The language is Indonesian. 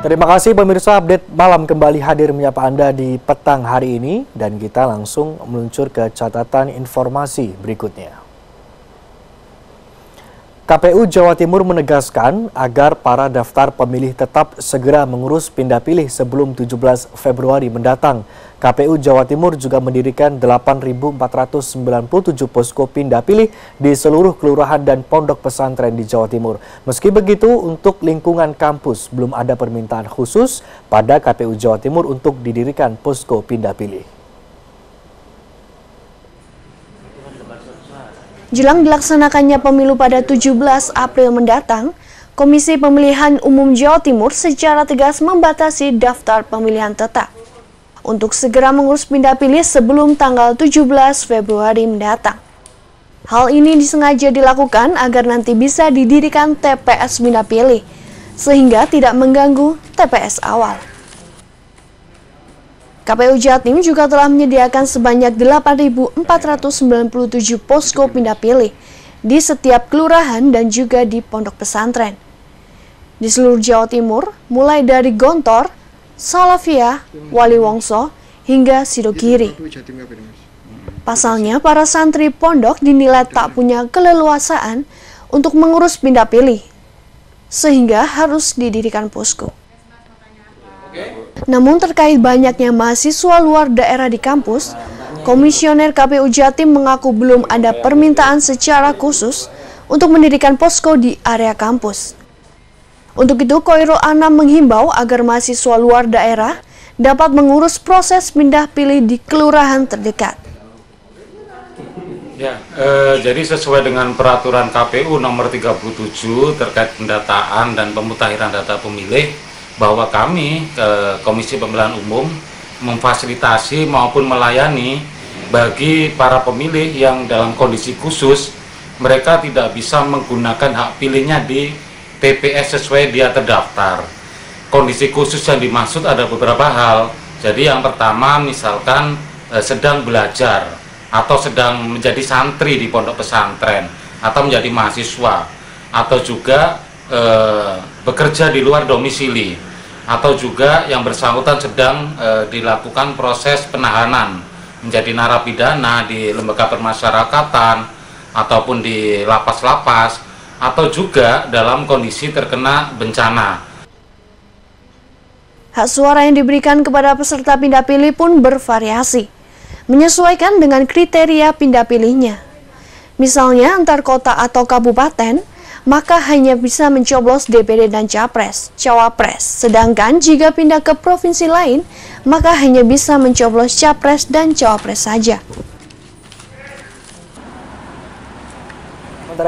Terima kasih pemirsa update malam kembali hadir menyapa Anda di petang hari ini dan kita langsung meluncur ke catatan informasi berikutnya. KPU Jawa Timur menegaskan agar para daftar pemilih tetap segera mengurus pindah pilih sebelum 17 Februari mendatang. KPU Jawa Timur juga mendirikan 8.497 posko pindah pilih di seluruh kelurahan dan pondok pesantren di Jawa Timur. Meski begitu, untuk lingkungan kampus belum ada permintaan khusus pada KPU Jawa Timur untuk didirikan posko pindah pilih. Jelang dilaksanakannya pemilu pada 17 April mendatang, Komisi Pemilihan Umum Jawa Timur secara tegas membatasi daftar pemilihan tetap untuk segera mengurus pindah pilih sebelum tanggal 17 Februari mendatang. Hal ini disengaja dilakukan agar nanti bisa didirikan TPS pindah pilih, sehingga tidak mengganggu TPS awal. KPU Jatim juga telah menyediakan sebanyak 8.497 posko pindah pilih di setiap kelurahan dan juga di pondok pesantren. Di seluruh Jawa Timur, mulai dari Gontor, Salafia, Wali Wongso, hingga Sidogiri. Pasalnya, para santri pondok dinilai tak punya keleluasaan untuk mengurus pindah pilih, sehingga harus didirikan posko. Namun terkait banyaknya mahasiswa luar daerah di kampus, Komisioner KPU Jatim mengaku belum ada permintaan secara khusus untuk mendirikan posko di area kampus. Untuk itu, Koirul Anam menghimbau agar mahasiswa luar daerah dapat mengurus proses pindah pilih di kelurahan terdekat. Ya, eh, jadi sesuai dengan peraturan KPU nomor 37 terkait pendataan dan pemutakhiran data pemilih, bahwa kami Komisi Pemilihan Umum memfasilitasi maupun melayani bagi para pemilih yang dalam kondisi khusus mereka tidak bisa menggunakan hak pilihnya di TPS sesuai dia terdaftar. Kondisi khusus yang dimaksud ada beberapa hal. Jadi yang pertama misalkan eh, sedang belajar atau sedang menjadi santri di pondok pesantren atau menjadi mahasiswa atau juga eh, bekerja di luar domisili atau juga yang bersangkutan sedang e, dilakukan proses penahanan menjadi narapidana di lembaga permasyarakatan ataupun di lapas-lapas atau juga dalam kondisi terkena bencana. Hak suara yang diberikan kepada peserta pindah pilih pun bervariasi, menyesuaikan dengan kriteria pindah pilihnya. Misalnya antar kota atau kabupaten, maka hanya bisa mencoblos DPD dan Capres, Cawapres. Sedangkan jika pindah ke provinsi lain, maka hanya bisa mencoblos Capres dan Cawapres saja.